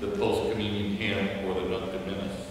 the post-communion hymn or the Nunc Dimittis.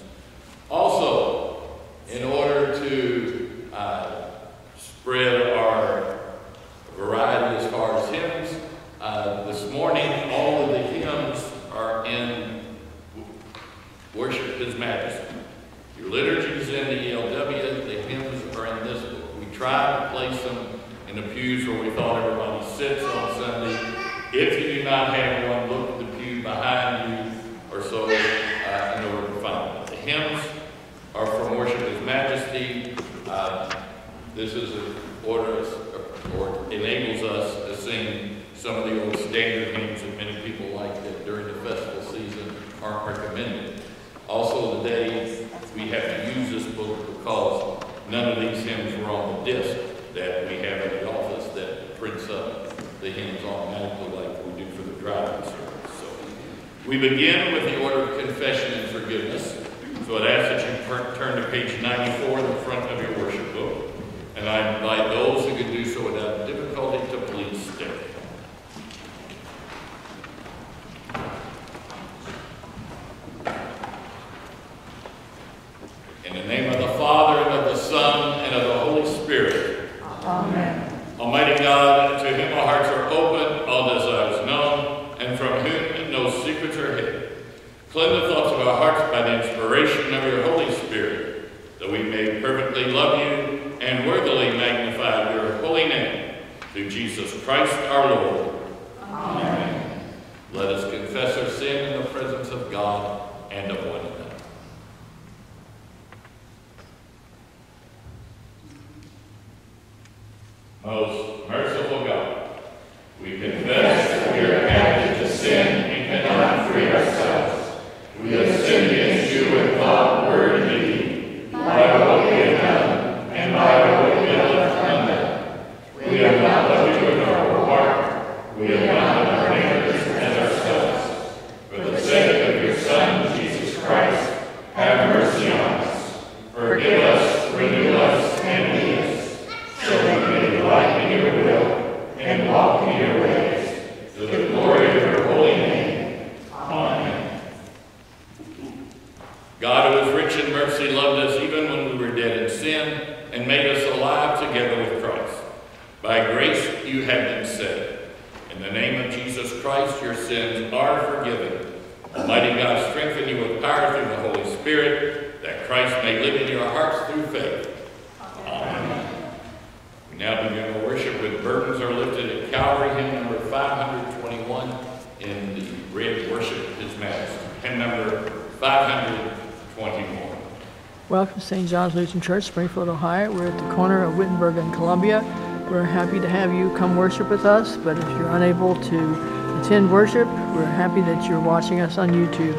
Lutheran Church, Springfield, Ohio. We're at the corner of Wittenberg and Columbia. We're happy to have you come worship with us, but if you're unable to attend worship, we're happy that you're watching us on YouTube.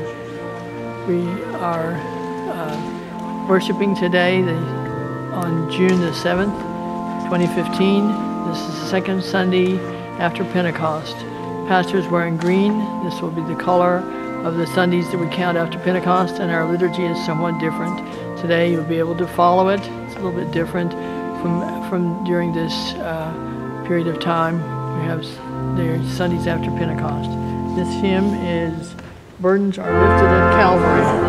We are uh, worshiping today the, on June the 7th, 2015. This is the second Sunday after Pentecost. Pastors wearing green. This will be the color of the Sundays that we count after Pentecost, and our liturgy is somewhat different today, you'll be able to follow it. It's a little bit different from from during this uh, period of time. We have their Sundays after Pentecost. This hymn is "Burdens Are Lifted at Calvary."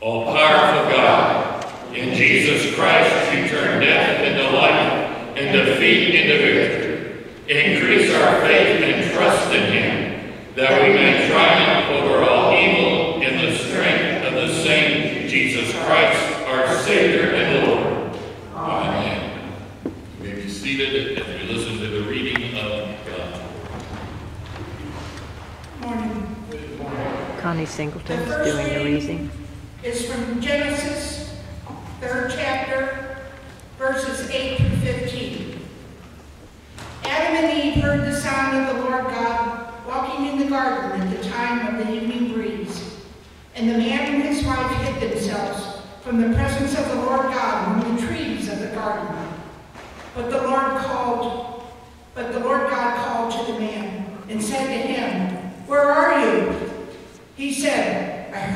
All powerful God, in Jesus Christ you turn death into life and defeat into victory. Increase our faith and trust in Him, that we may triumph over all evil in the strength of the same Jesus Christ, our Savior and Lord. Amen. You may be seated as we listen to the reading of God. Morning. Connie Singleton is doing the reading. From Genesis, third chapter, verses 8 through 15. Adam and Eve heard the sound of the Lord God walking in the garden at the time of the evening breeze. And the man and his wife hid themselves from the presence of the Lord God among the trees of the garden. But the Lord called, but the Lord God called to the man and said to him, Where are you? He said,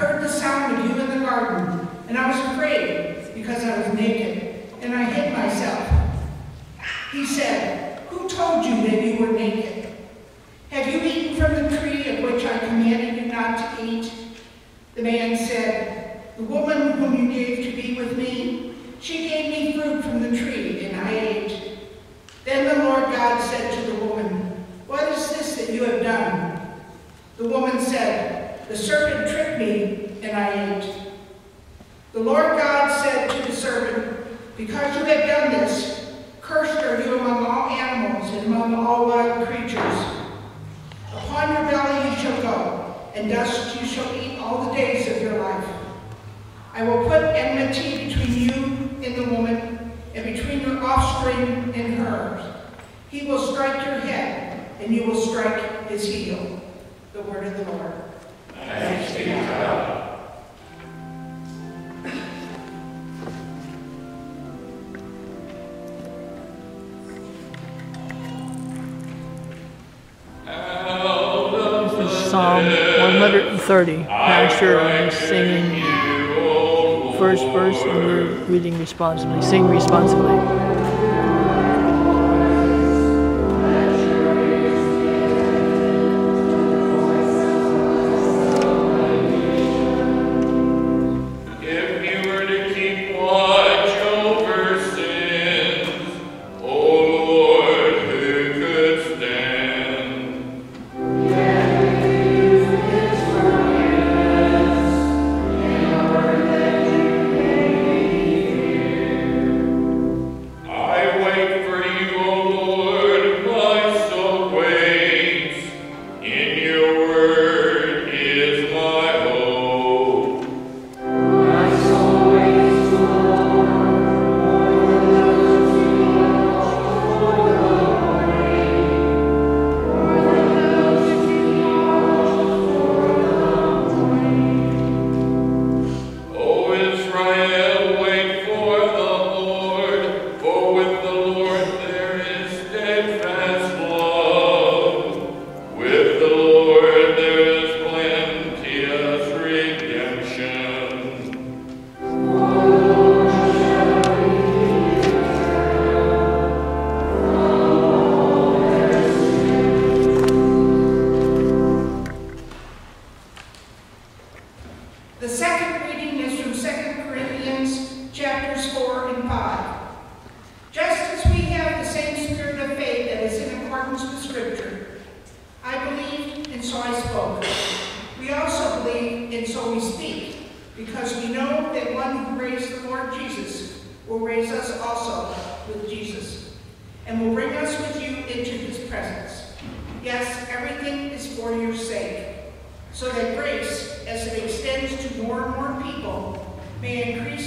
heard the sound of you in the garden, and I was afraid because I was naked, and I hid myself. He said, Who told you that you were naked? Psalm 130. Pastor is singing first verse and we're reading responsibly. Sing responsibly.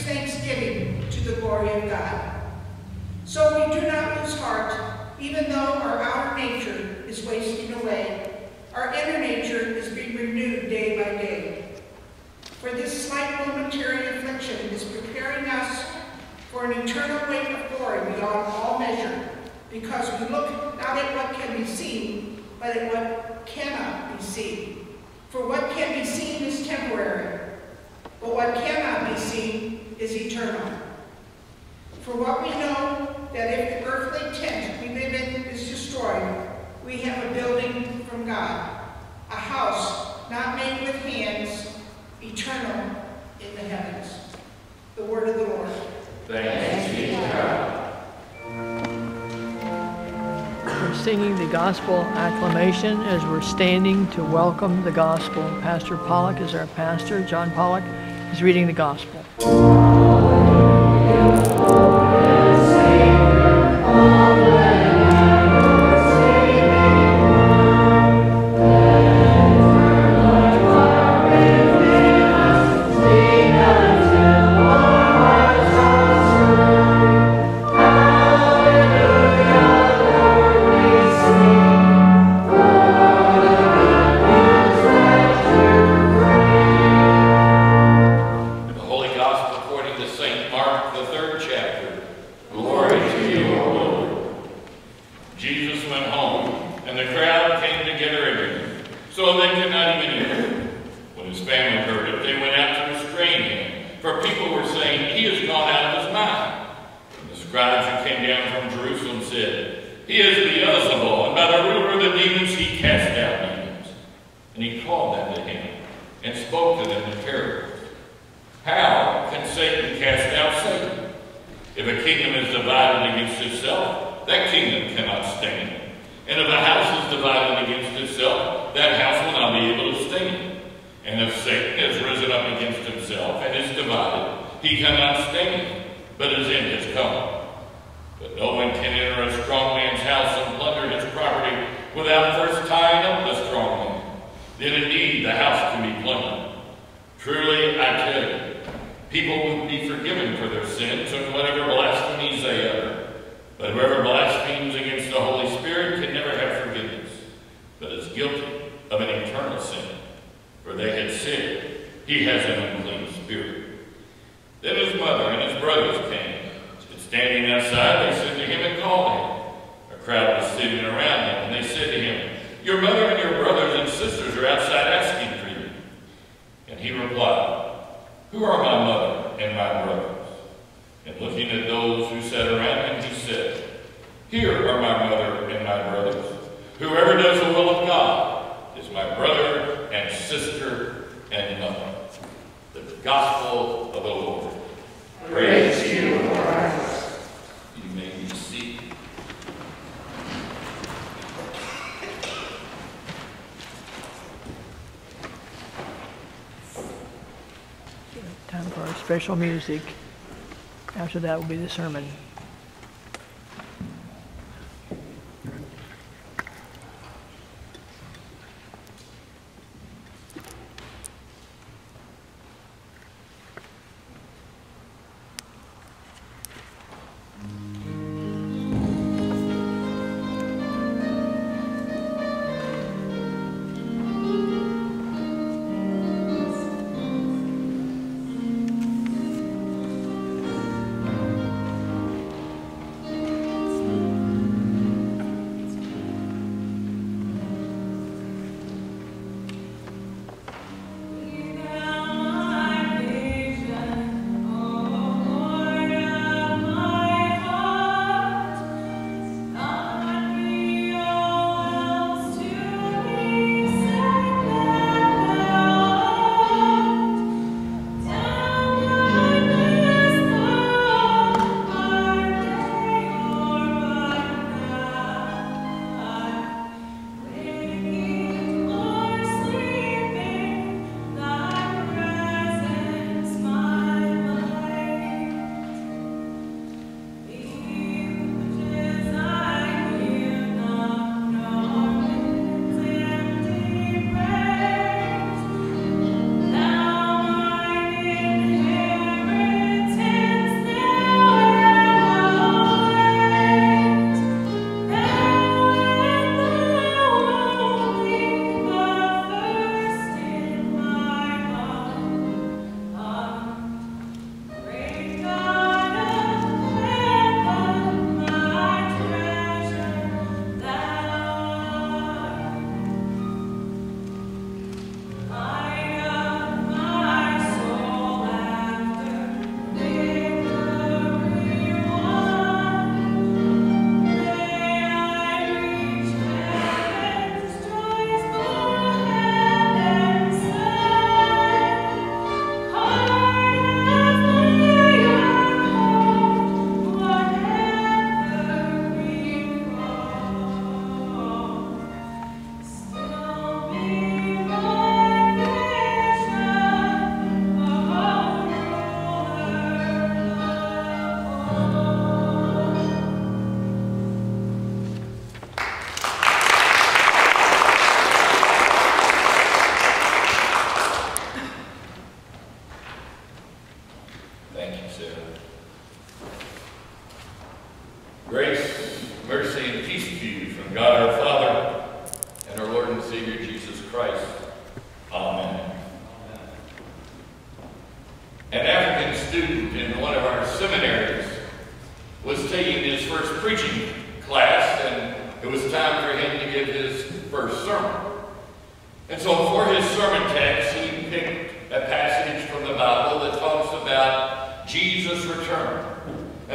Thanksgiving to the glory of God. So we do not lose heart, even though our outer nature is wasting away. Our inner nature is being renewed day by day. For this slight momentary affliction is preparing us for an eternal weight of glory beyond all measure, because we look not at what can be seen, but at what cannot be seen. For what can be seen is temporary, but what cannot be seen is eternal. For what we know that if the earthly tent we live in is destroyed, we have a building from God, a house not made with hands, eternal in the heavens. The word of the Lord. Thanks be to God. We're singing the gospel acclamation as we're standing to welcome the gospel. Pastor Pollock is our pastor. John Pollock is reading the gospel. The And if Satan has risen up against himself and is divided, he cannot stand, but his end has come. But no one can enter a strong man's house and plunder his property without first tying up the strong man. Then indeed the house can be plundered. Truly, I tell you, people will be forgiven for their sins and whatever blasphemies they utter. But whoever blasphemes against the Holy Spirit can never have forgiveness, but is guilty of an eternal sin. For they had said, He has an unclean spirit. Then his mother and his brothers came. And standing outside, they said to him and called him. A crowd was sitting around him, and they said to him, Your mother and your brothers and sisters are outside asking for you. And he replied, Who are my mother and my brothers? And looking at those who sat around him, he said, Here are my mother and my brothers. Whoever does the will of God my brother and sister and mother. The gospel of the Lord. Praise to you, Lord. You may be seated. Time for our special music. After that will be the sermon.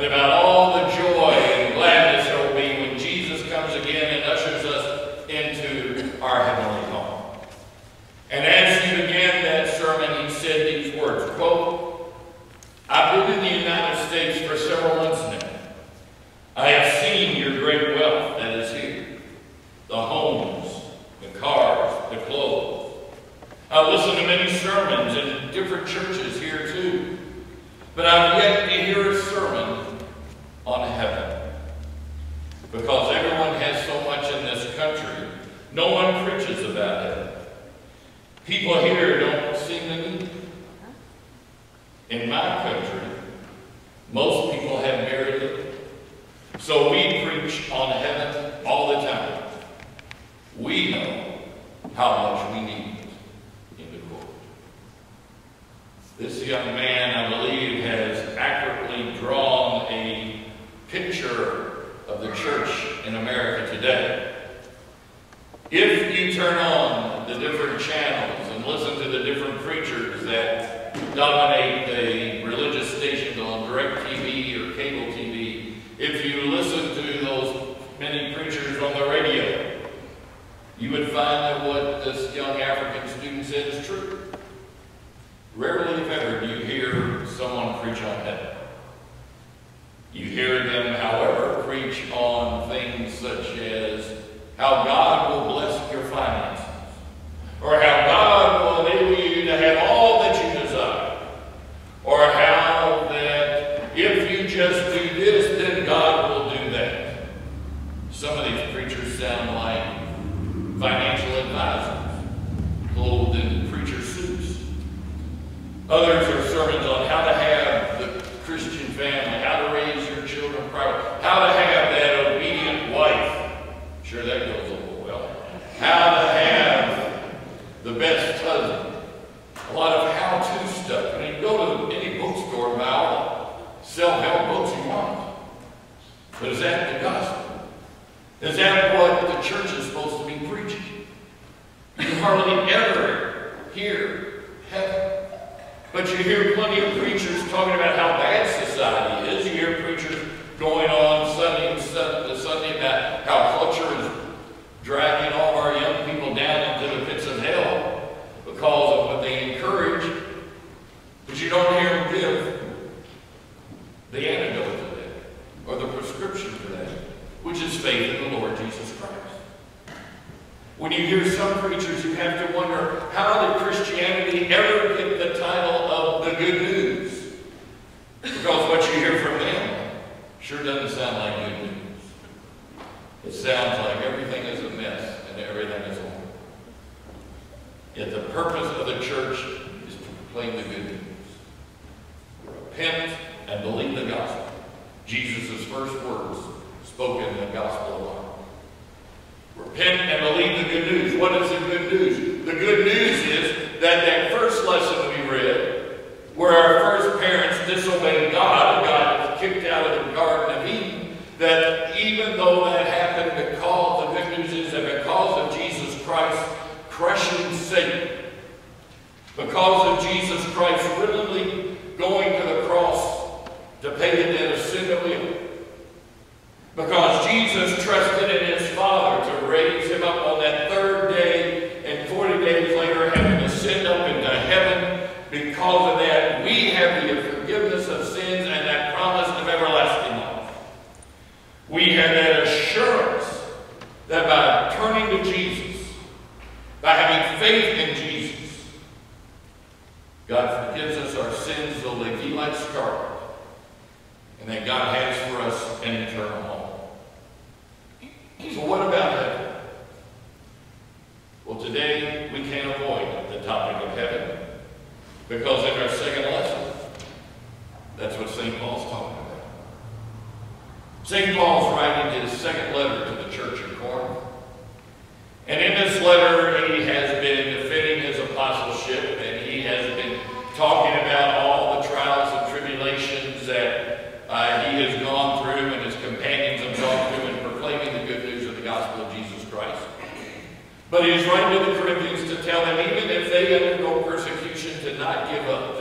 and about Because of that, we have the forgiveness of sins and that promise of everlasting life. We have that assurance that by turning to Jesus, by having faith in Jesus, God forgives us our sins though they be like scarlet, and that God has for us an eternal home. So what about heaven? Well, today we can't avoid the topic of heaven. Because in our second lesson, that's what St. Paul's talking about. St. Paul's writing his second letter to the church in Corinth. And in this letter, he has been defending his apostleship and he has been talking about all the trials and tribulations that uh, he has gone through and his companions have gone through in proclaiming the good news of the gospel of Jesus Christ. But he is writing to the Corinthians to tell them even if they undergo not give up.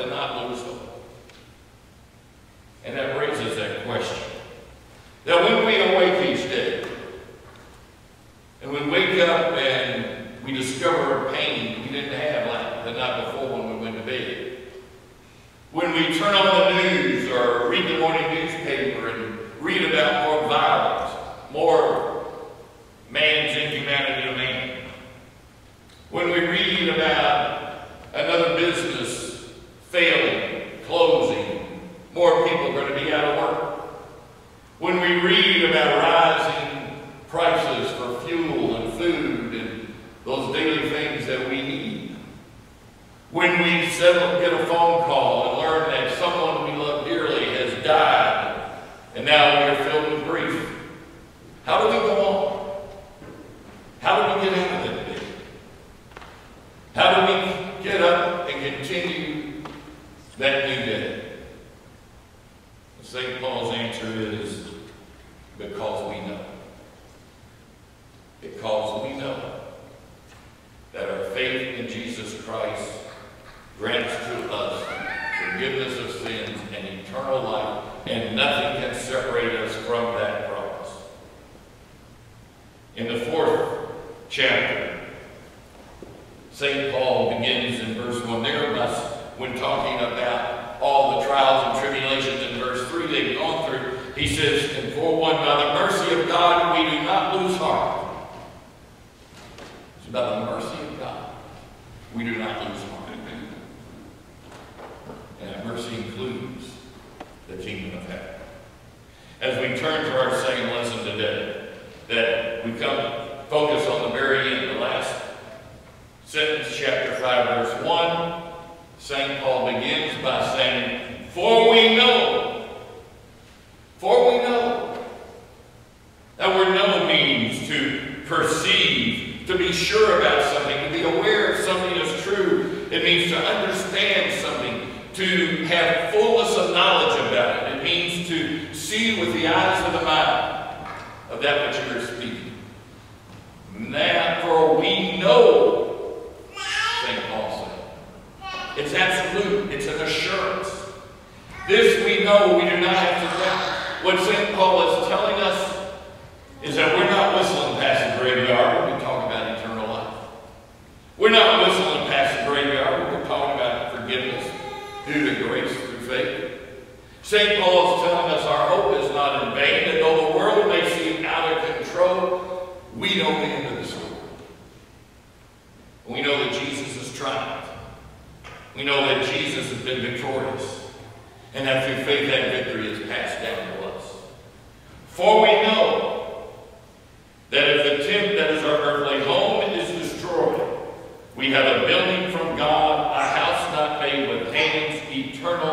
eternal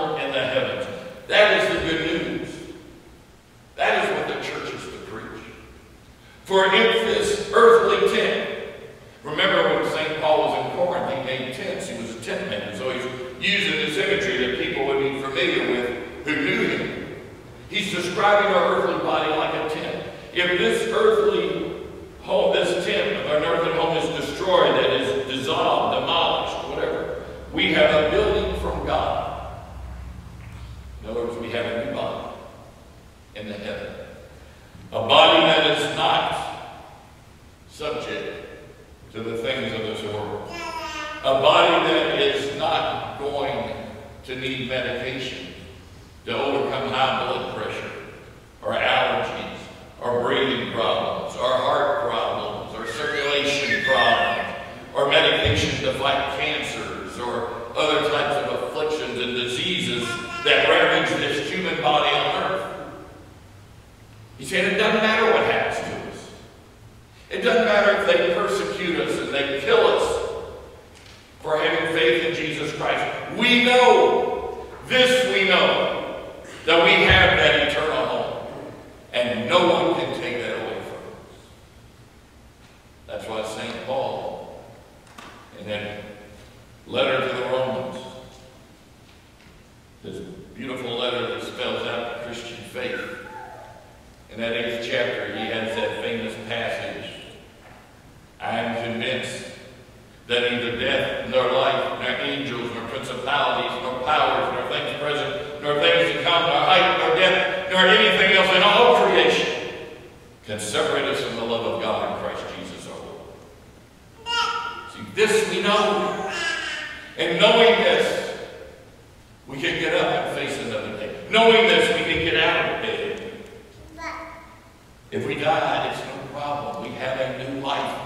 life.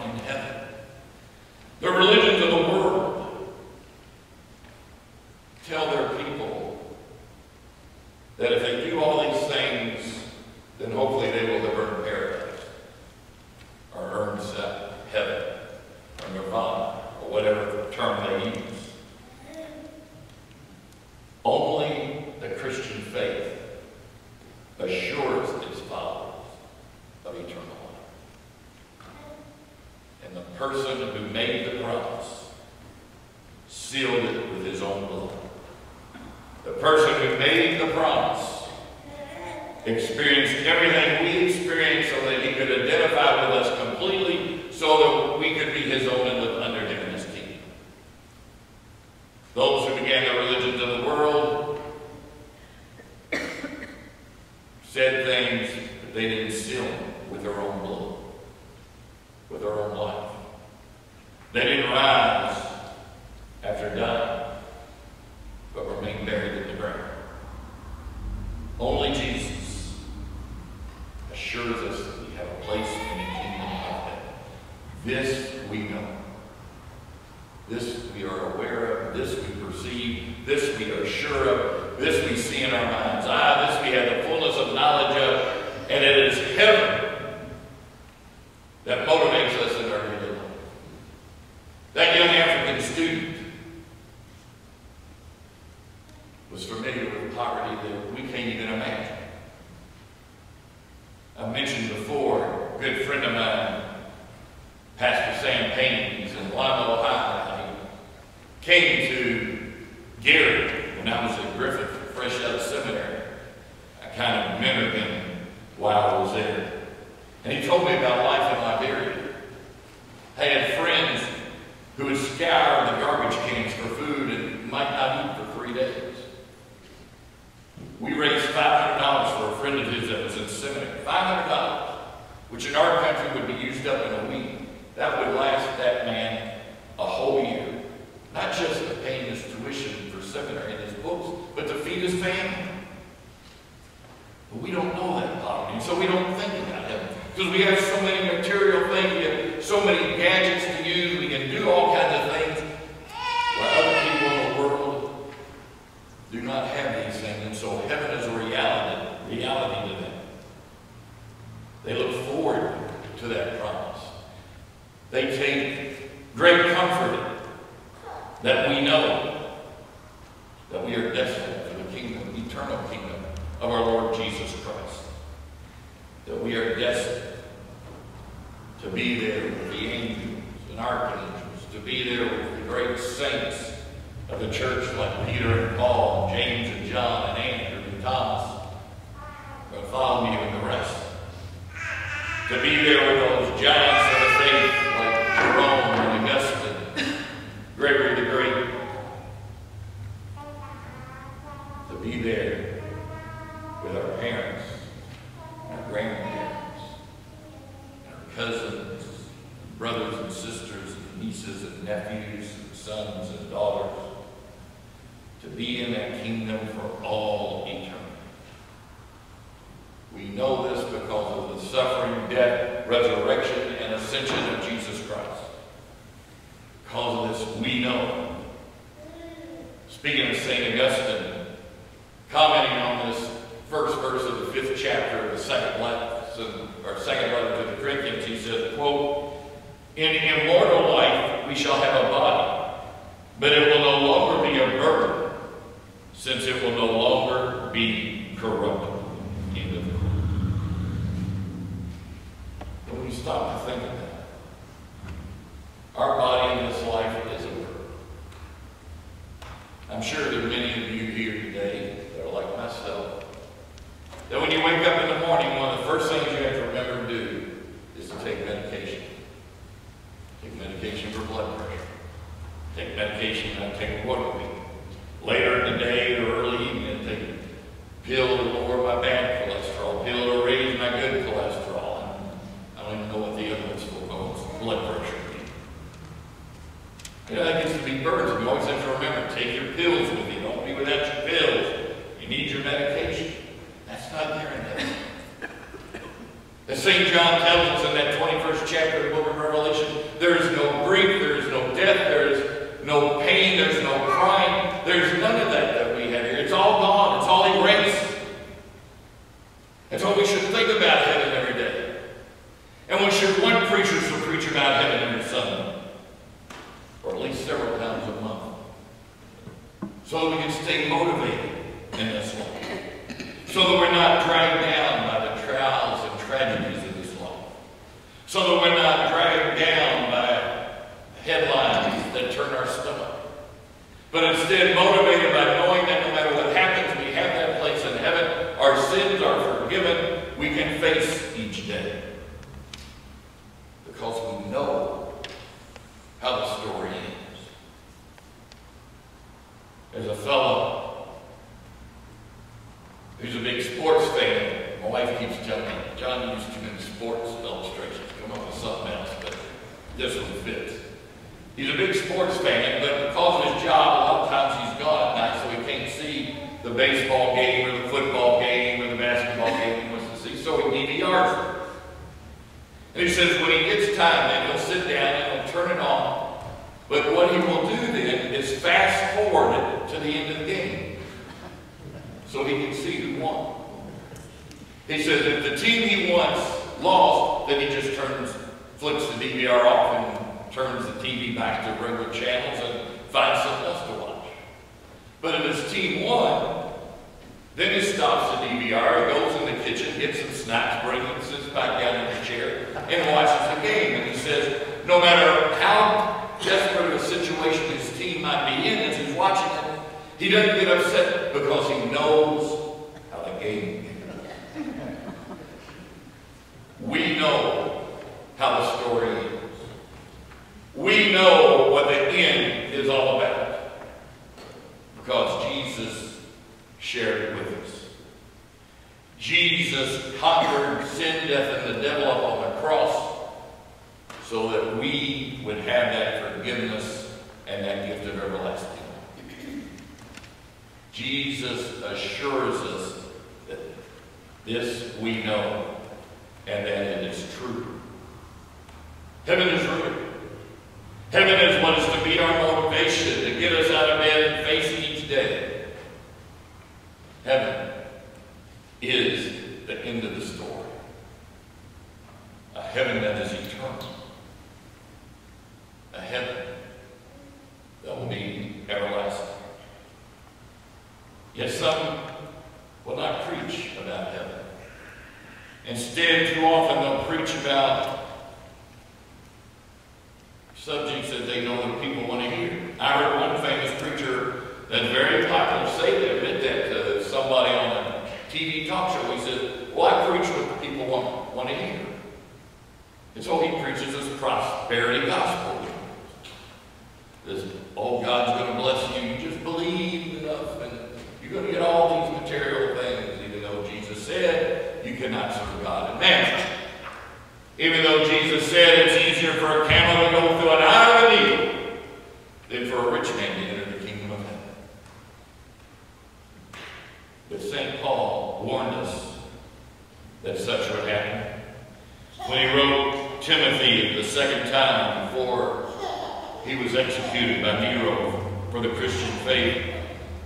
We raised $500 for a friend of his that was in seminary. $500, which in our country would be used up in a week. That would last that man a whole year. Not just to pay his tuition for seminary and his books, but to feed his family. But we don't know that poverty, so we don't He says if the team he wants lost, then he just turns, flips the DVR off and turns the TV back to regular channels and finds something else to watch. But if his team won, then he stops the DVR, goes in the kitchen, gets some snacks, brings them, sits back down in his chair, and watches the game. And he says, no matter how desperate a situation his team might be in as he's watching it, he doesn't get upset because he knows how the game ends. We know how the story ends. We know what the end is all about because Jesus shared it with us. Jesus conquered sin, death, and the devil up on the cross so that we would have that forgiveness and that gift of everlasting life. Jesus assures us that this we know and that it is true. Heaven is real. Heaven is what is to be our motivation to get us out of bed and face each day. Heaven is the end of the story. A heaven that is eternal. A heaven that will be everlasting. Yet some will not preach about heaven. Instead, too often they'll preach about subjects that they know that people want to hear. I heard one famous preacher that's very popular say to admit that to somebody on a TV talk show. He said, well, I preach what people want, want to hear. And so he preaches this prosperity gospel. This, oh, God's going to bless you. You just believe enough and you're going to get all these material things, even though Jesus said you cannot serve God and man. Even though Jesus said it's easier for a camel to go through an eye of a needle than for a rich man to enter the kingdom of heaven. But St. Paul warned us that such would happen. When he wrote Timothy the second time before he was executed by Nero for the Christian faith,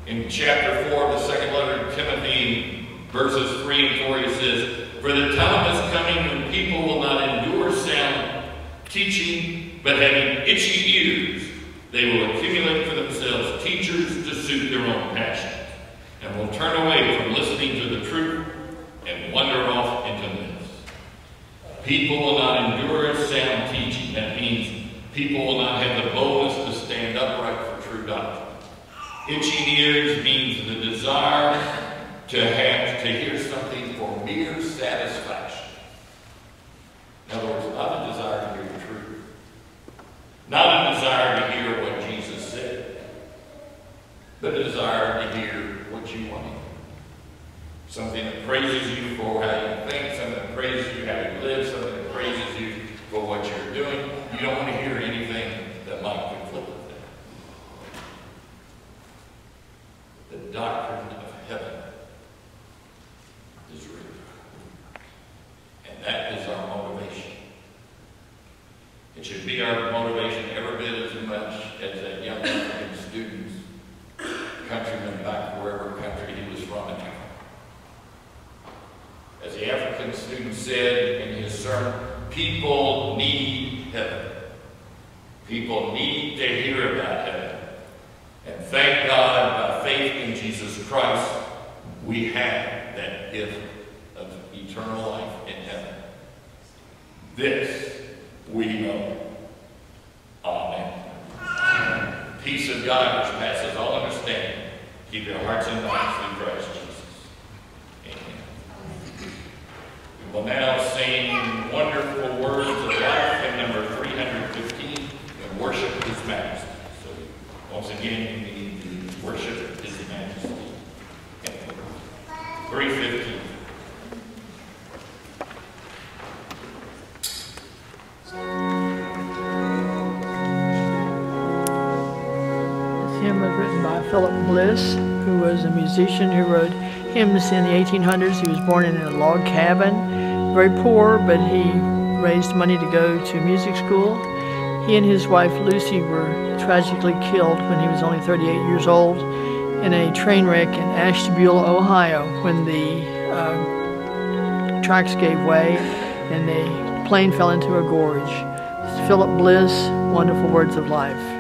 in chapter 4 of the second letter to Timothy, verses 3 and 4, he says, For the time is coming when people will not endure sound teaching, but having itchy ears, they will accumulate for themselves teachers to suit their own passions, and will turn away from listening to the truth and wander off into myths. People will not endure sound teaching. That means people will not have the boldness to stand upright for true doctrine. Itching ears means the desire to have to hear something for mere satisfaction. In other words, not a desire to hear the truth. Not a desire to hear what Jesus said, but a desire to hear what you want to hear. Something that praises you for how you think, something that praises you how you live, something that praises you for what you're doing. You don't want to hear anything that might conflict with that. The doctrine of heaven is real. That is our motivation. It should be our motivation every bit as much as that young African student's countryman back wherever country he was from in Africa. As the African student said in his sermon, people need heaven. People need to hear about heaven. And thank God, by faith in Jesus Christ, we have that gift of eternal life in heaven. This we know. Amen. Peace of God, which passes all understanding, keep your hearts and minds in Christ Jesus. Amen. We will now sing wonderful words of life in number 315 and worship His Majesty. So once again, musician who wrote hymns in the 1800s. He was born in a log cabin, very poor, but he raised money to go to music school. He and his wife Lucy were tragically killed when he was only 38 years old in a train wreck in Ashtabula, Ohio, when the uh, tracks gave way and the plane fell into a gorge. Philip Bliss, Wonderful Words of Life.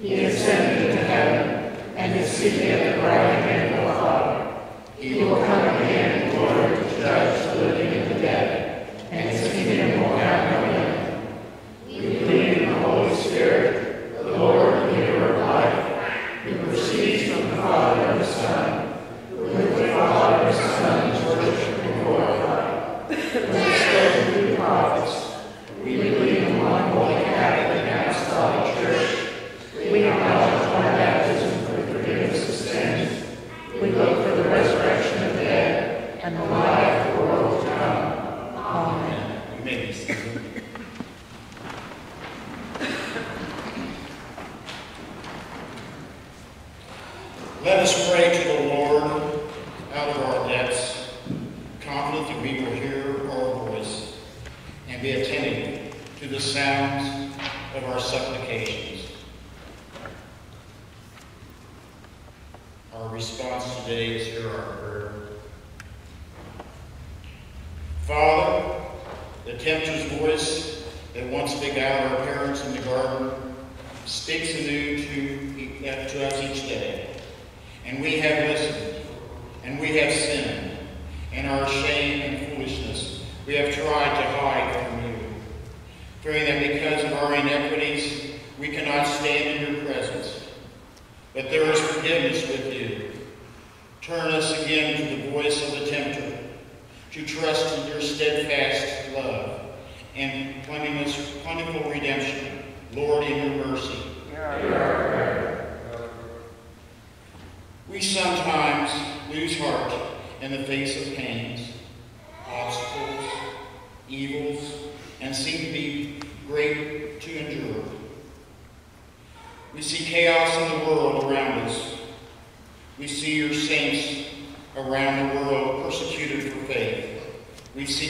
He ascended to heaven and is seated at the right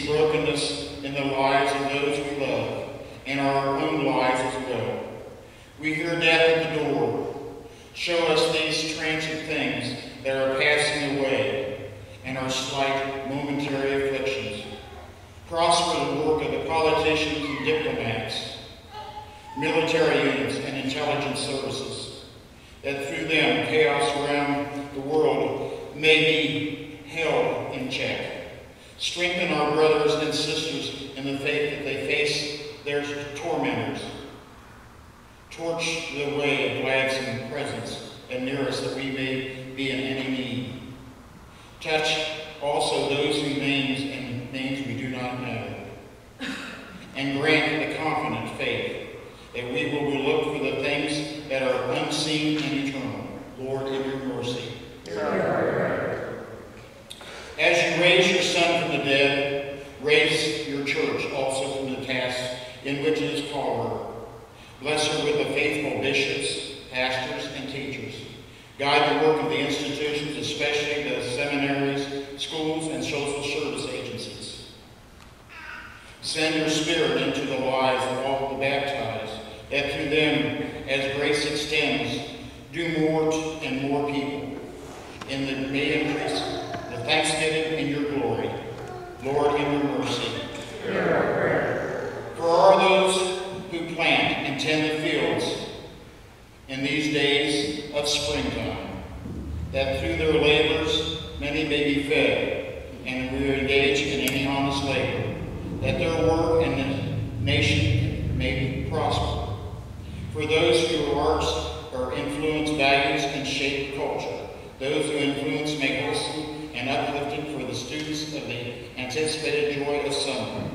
brokenness in the lives of those we love and our own lives as well. We hear death at the door. Show us these transient things that are passing away and our slight momentary afflictions. Prosper the work of the politicians and diplomats, military units, and intelligence services, that through them chaos around the world may be held in check. Strengthen our brothers and sisters in the faith that they face their tormentors. Torch the way of gladsome presence and near us that we may be in any need. Touch also those whose names and names we do not know. And grant the confident faith that we will look for the things that are unseen and eternal. Lord, in your mercy. As you raise your Raise your church also from the task in which it is called her. Bless her with the faithful bishops, pastors, and teachers. Guide the work of the institutions, especially the seminaries, schools, and social service agencies. Send your Spirit into the lives of all the baptized, that through them, as grace extends, do more and more people in the may increase the thanksgiving in your glory. Lord, in your mercy. Hear our prayer. For are those who plant and tend the fields in these days of springtime, that through their labors many may be fed, and we are engaged in any honest labor, that their work and the nation may prosper. For those who arts or influence values and shape culture, those who influence make wholesome and uplifting for the students of the anticipated joy of summer,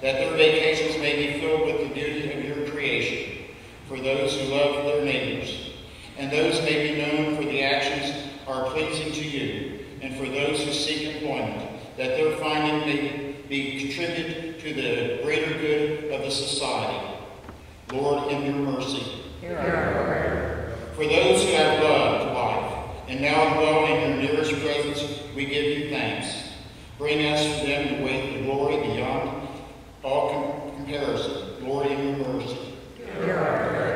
that their vacations may be filled with the beauty of your creation, for those who love their neighbors, and those may be known for the actions are pleasing to you, and for those who seek employment, that their finding may be contributed to the greater good of the society. Lord, in your mercy. For those who have loved life and now dwell in your nearest presence, we give you thanks. Bring us to them to wait the glory beyond all comparison. glory your mercy.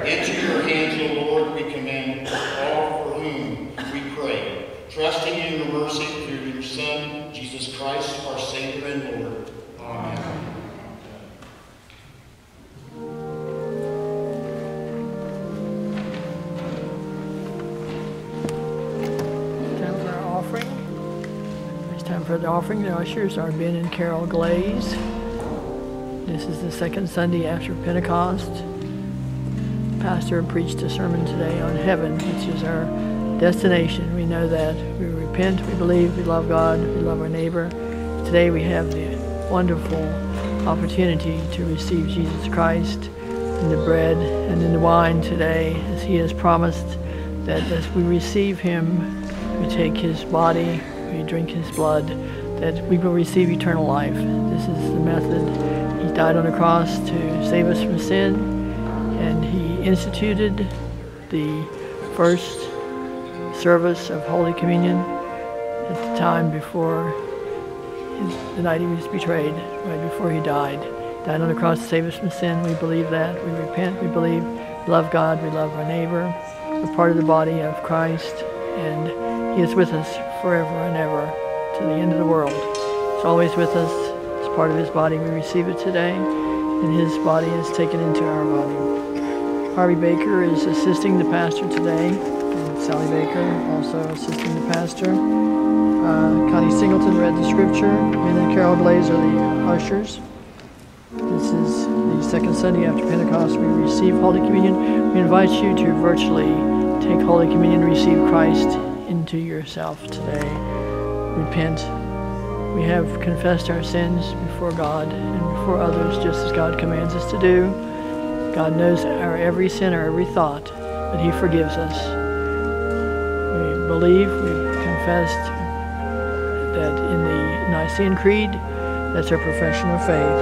Into your hands, O Lord, we commend all for whom we pray, trusting in your mercy through your Son, Jesus Christ, our Savior and Lord. Amen. For the offering. The ushers are Ben and Carol Glaze. This is the second Sunday after Pentecost. Pastor preached a sermon today on heaven, which is our destination. We know that. We repent, we believe, we love God, we love our neighbor. Today we have the wonderful opportunity to receive Jesus Christ in the bread and in the wine today, as He has promised that as we receive Him, we take His body, we drink His blood, that we will receive eternal life. This is the method. He died on the cross to save us from sin, and He instituted the first service of Holy Communion at the time before his, the night he was betrayed, right before he died. Died on the cross to save us from sin. We believe that. We repent. We believe. Love God. We love our neighbor. We're part of the body of Christ, and He is with us forever and ever to the end of the world. He's always with us. It's part of His body. We receive it today, and His body is taken into our body. Harvey Baker is assisting the pastor today. And Sally Baker also assisting the pastor. Uh, Connie Singleton read the scripture. and then Carol Blaze are the ushers. This is the second Sunday after Pentecost. We receive Holy Communion. We invite you to virtually take Holy Communion, and receive Christ into yourself today. Repent. We have confessed our sins before God and before others, just as God commands us to do. God knows our every sin or every thought, but He forgives us. We believe, we've confessed that in the Nicene Creed, that's our profession of faith.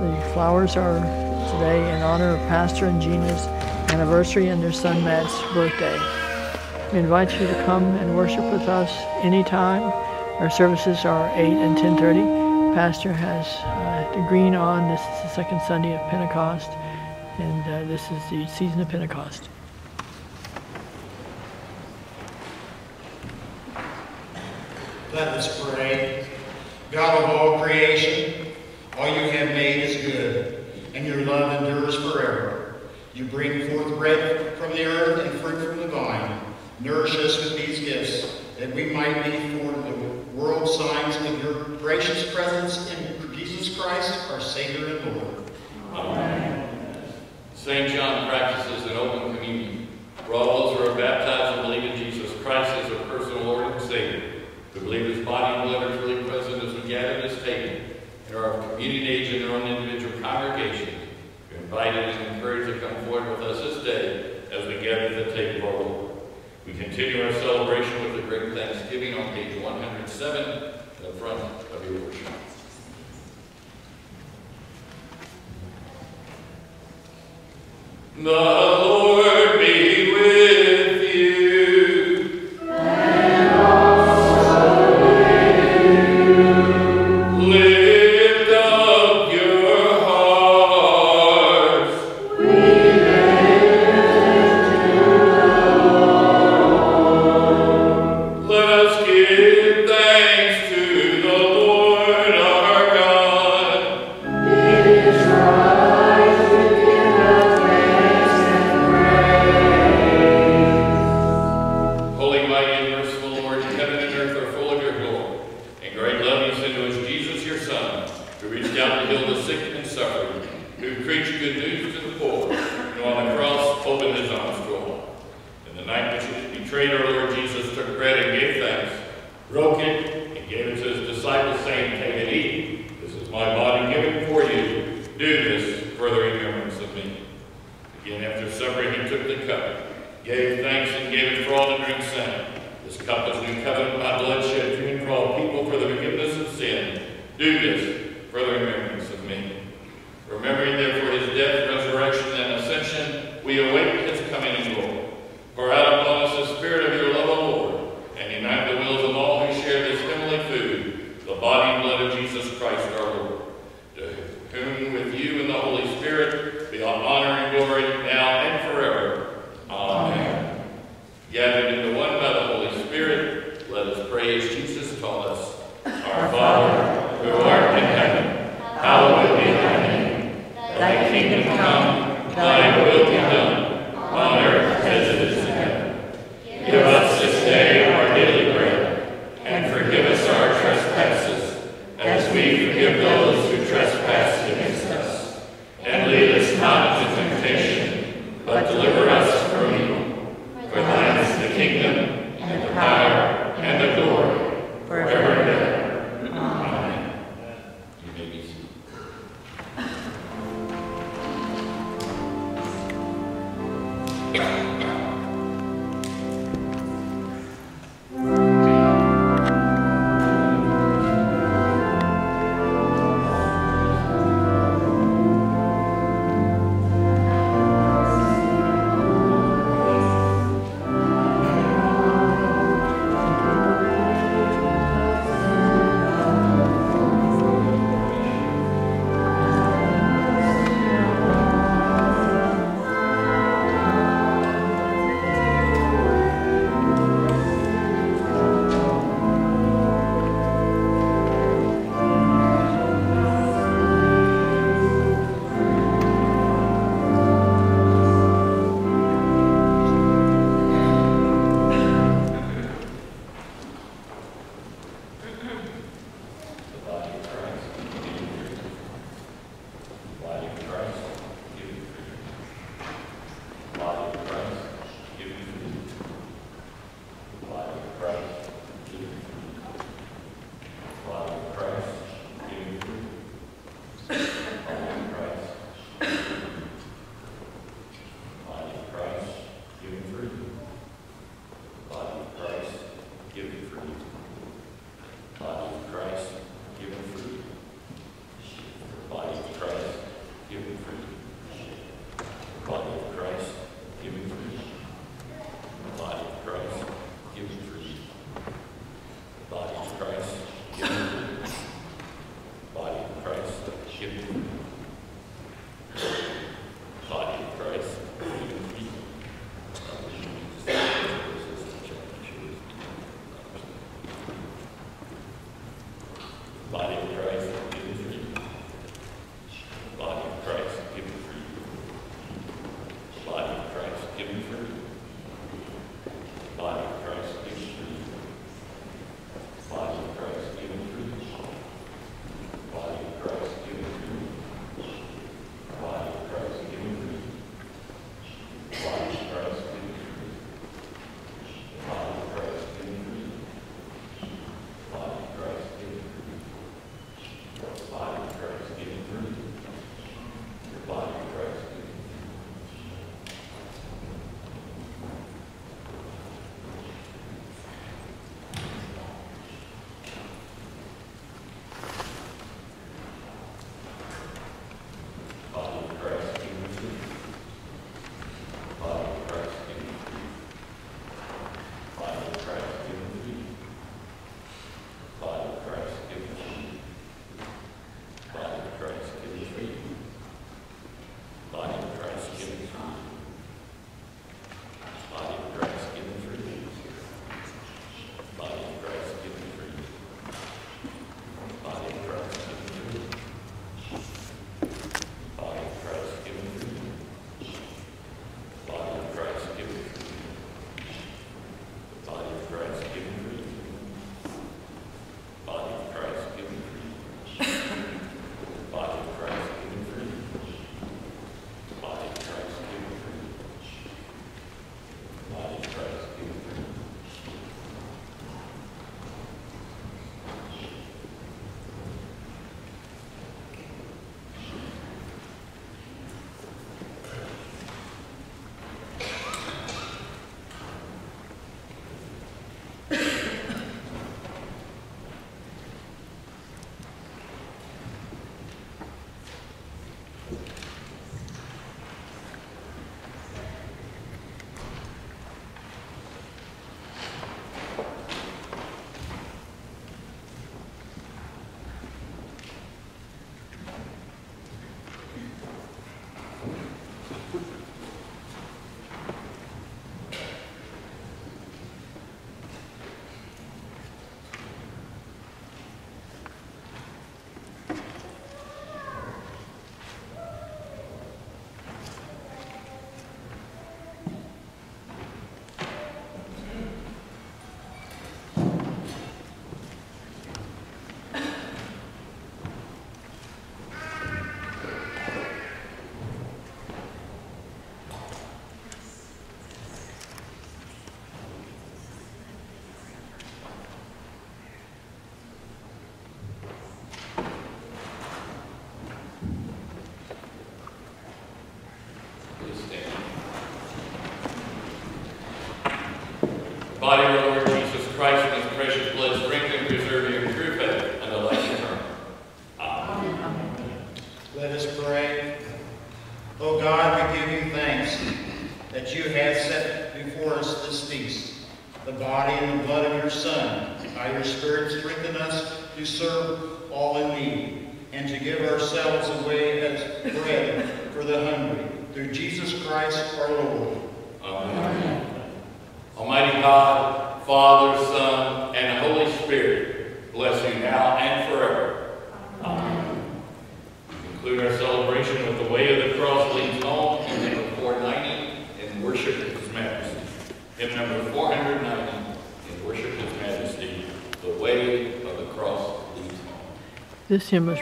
The flowers are today in honor of Pastor and Gina's anniversary and their son Matt's birthday. We invite you to come and worship with us anytime. Our services are 8 and 10.30. Pastor has uh, the green on. This is the second Sunday of Pentecost, and uh, this is the season of Pentecost. Let us pray. God of all creation, all you have made is good, and your love endures forever. You bring forth bread from the earth and fruit from the vine. Nourish us with these gifts, that we might be for the world signs of your gracious presence in Jesus Christ, our Savior and Lord. Amen. St. John practices an open communion. For all those who are baptized and believe in Jesus Christ as their personal Lord and Savior, who believe his body and blood are truly present as we gather at his table, and are of communion age in their own individual congregations, you're invited and encouraged to come forward with us this day as we gather at the table of our Lord. We continue our celebration with the great thanksgiving on page 107 in the front of your worship. The Lord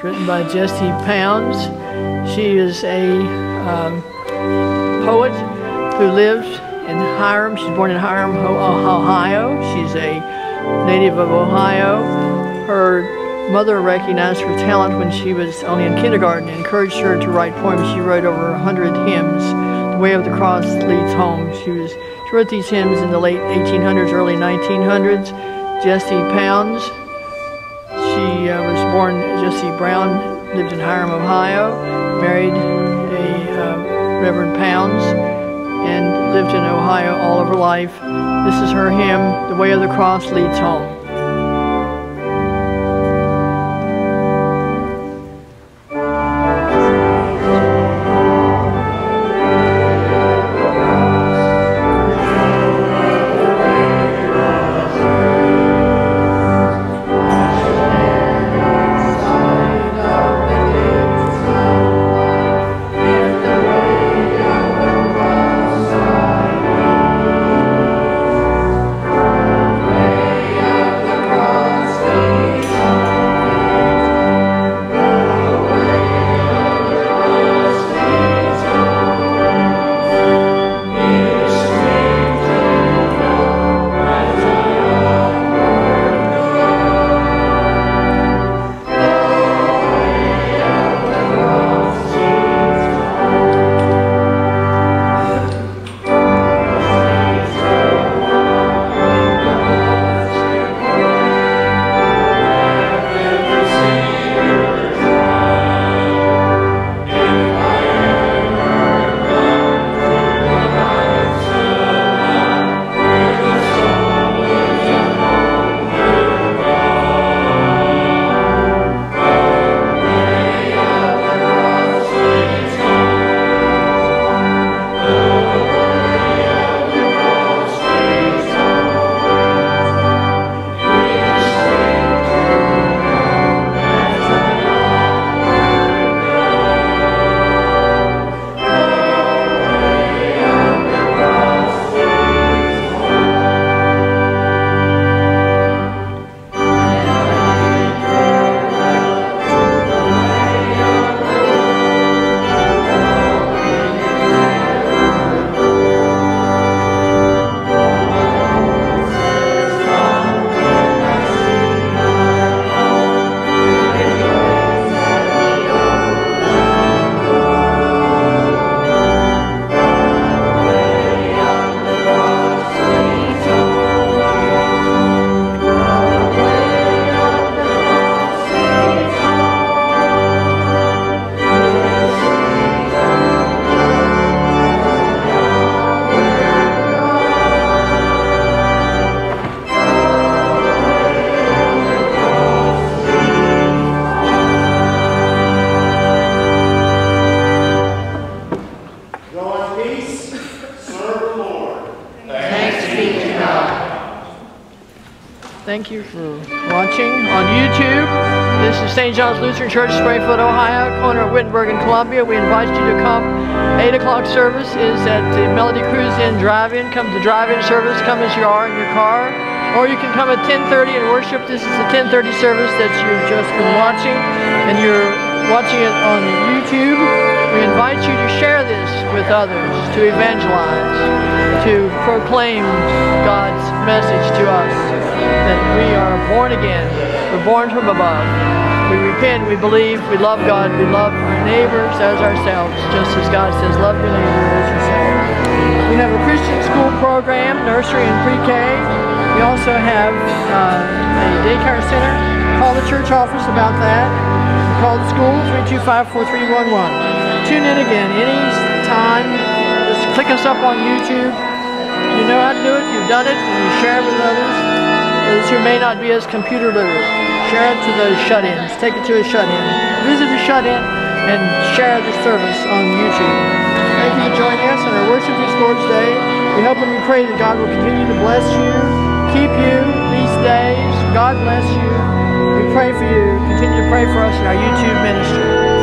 Written by Jessie Pounds. She is a um, poet who lives in Hiram. She's born in Hiram, Ohio. She's a native of Ohio. Her mother recognized her talent when she was only in kindergarten and encouraged her to write poems. She wrote over 100 hymns. The Way of the Cross Leads Home. She, was, she wrote these hymns in the late 1800s, early 1900s. Jessie Pounds. Jessie Brown, lived in Hiram, Ohio, married a uh, Reverend Pounds, and lived in Ohio all of her life. This is her hymn, The Way of the Cross Leads Home. St. John's Lutheran Church, Springfield, Ohio, corner of Wittenberg and Columbia. We invite you to come. 8 o'clock service is at the Melody Cruise Inn Drive-In. Come to the drive-in service. Come as you are in your car. Or you can come at 10.30 and worship. This is the 10.30 service that you've just been watching. And you're watching it on YouTube. We invite you to share this with others, to evangelize, to proclaim God's message to us that we are born again. We're born from above. We repent, we believe, we love God, we love our neighbors as ourselves, just as God says, love your neighbor as yourself. We have a Christian school program, nursery and pre-K. We also have uh, a daycare center. Call the church office about that. Call the school, 325-4311. Tune in again any time Just click us up on YouTube. You know how to do it, you've done it, and you share it with others. Those who may not be as computer literate. Share it to those shut-ins. Take it to a shut-in. Visit a shut-in and share the service on YouTube. Thank you for joining us on our Worship this Lord's Day. We hope and we pray that God will continue to bless you, keep you these days. God bless you. We pray for you. Continue to pray for us in our YouTube ministry.